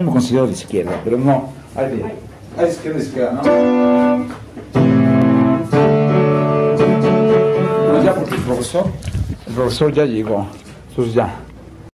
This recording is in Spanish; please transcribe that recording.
me considero de izquierda, pero no. Hay de, hay de izquierda, izquierda, ¿no? No, ya porque el profesor, el profesor ya llegó. Entonces ya.